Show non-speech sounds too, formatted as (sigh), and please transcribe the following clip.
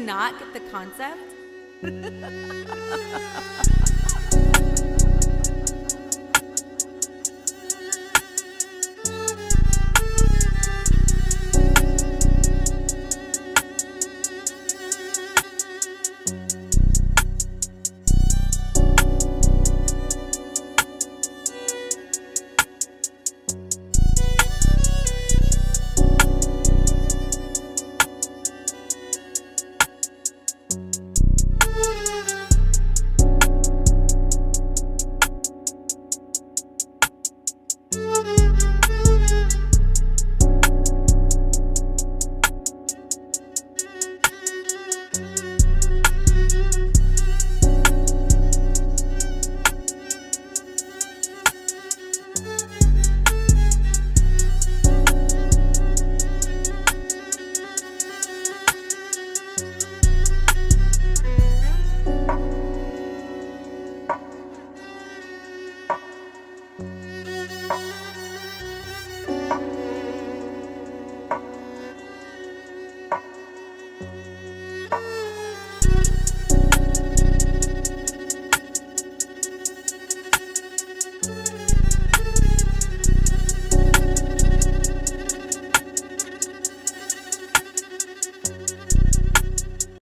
not get the concept? (laughs) Bye.